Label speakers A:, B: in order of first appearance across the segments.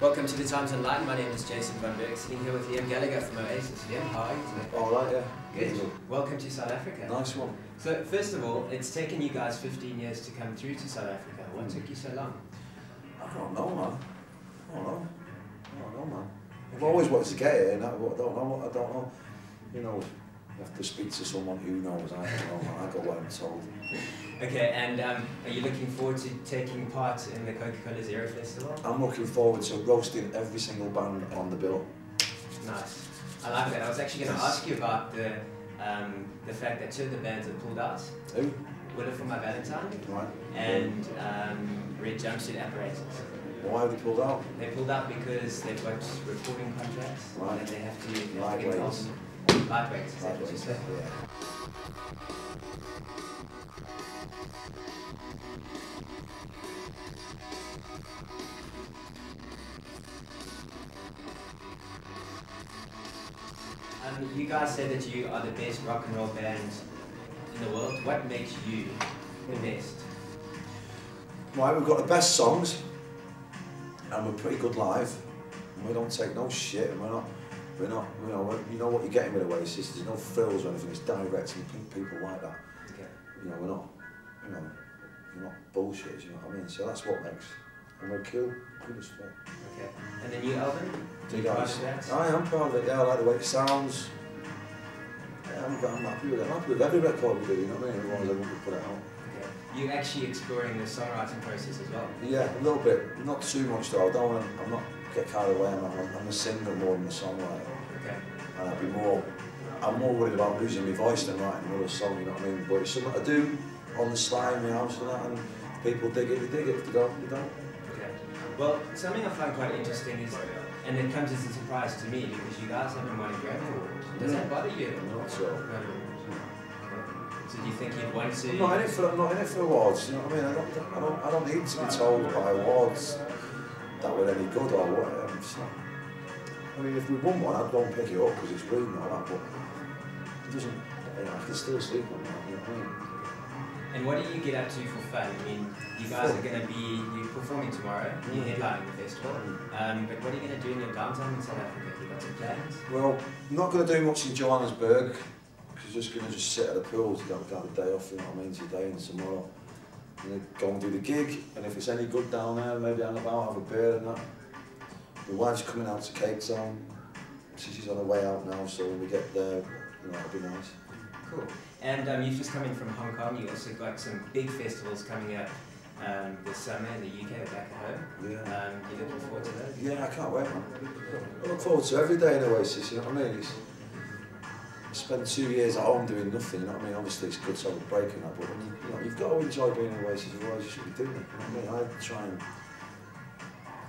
A: Welcome to the Times and Online. My name is Jason Von Berg, sitting here with Liam Gallagher from Oasis. Liam, how are you today?
B: All right, yeah.
A: Good. Welcome to South Africa.
B: Nice one.
A: So, first of all, it's taken you guys 15 years to come through to South Africa. What took you so long?
B: I don't know, man. I don't know. I don't know, man. I've always wanted to get here, and I don't know. I don't know. You know, you have to speak to someone who knows. I don't know. I go where I'm told.
A: Okay, and um, are you looking forward to taking part in the Coca-Cola Zero Festival?
B: I'm looking forward to roasting every single band on the bill.
A: Nice. I like that. I was actually going to ask you about the um, the fact that two of the bands have pulled out.
B: Who?
A: Bullet for My Valentine
B: Right.
A: and um, Red Jumpsuit Apparatus.
B: Why have they pulled out?
A: They pulled out because they've got recording contracts
B: Right.
A: and they have to, they have to get
B: Lightweight.
A: involved. Is that what you said?
B: Yeah.
A: Um, you guys say that you are the best rock and roll band in the world. What makes you the best?
B: Right, we've got the best songs, and we're pretty good live. And we don't take no shit, and we're not, we're not, you know, you know what you're getting with Oasis. There's no frills or anything. It's direct, and pe- people like that.
A: Okay.
B: You know, we're not, you know, we're not bullshit. You know what I mean? So that's what makes, and we're cool, cool as fuck.
A: Okay. And the new album?
B: Do
A: you
B: guys? I am proud of it. Yeah, I like the way it sounds. Yeah, I'm, I'm happy with it. I'm happy with every record we do. You know what I mean? As I to put it out.
A: Okay. You're actually exploring the songwriting process as well.
B: Yeah, a little bit. Not too much though. I don't want to, I'm not get carried away. I'm, I'm, I'm a singer more than a songwriter.
A: Okay.
B: And I'd be more, I'm more worried about losing my voice than writing another song, you know what I mean? But it's something I do on the sly in my house and that, and people dig it, they dig it. If they don't, they don't.
A: Okay. Well, something I find quite interesting is, and it comes as a surprise to me because you guys haven't won a Grammy Award. Does that bother you?
B: Not so.
A: No. So do you think you'd want to?
B: I'm not in it for, I'm not in it for awards, you know what I mean? I don't, I don't, I don't need to be told by awards that we're any good or what. I mean, if we won one, I'd go and pick it up because it's green and all that, but it doesn't, you know, I can still sleep on that, you know what I mean?
A: And what do you get up to for fun? I mean, you guys are going to be you're performing tomorrow. You're headlining the festival. Um, but what are you going to do in your downtime in South Africa? You got some plans?
B: Well, I'm not going to do much in Johannesburg because just going to just sit at the pool to go have a day off, you know what I mean, today and tomorrow. And then go and do the gig, and if it's any good down there, maybe hang about, have a beer and that. My wife's coming out to Cape Town. She's on her way out now, so when we get there, you know, it'll be nice.
A: Cool. And um, you've just come in from Hong Kong. You also got some big festivals coming up um, this summer in the UK back at home.
B: Yeah.
A: Um, you looking forward to those?
B: Yeah, I can't wait, man. I look forward to every day in Oasis, you know what I mean? It's, I spent two years at home doing nothing, you know what I mean? Obviously it's good to have a break and that, but when you, you know, you've got to enjoy being in Oasis, otherwise you should be doing it, you know what I mean? I try and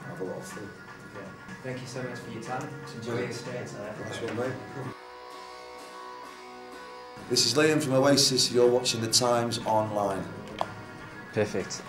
B: have a lot of fun.
A: Okay. Thank you so much for your time. Enjoy your stay in South Africa.
B: Nice one, mate. This is Liam from Oasis, you're watching The Times Online.
A: Perfect.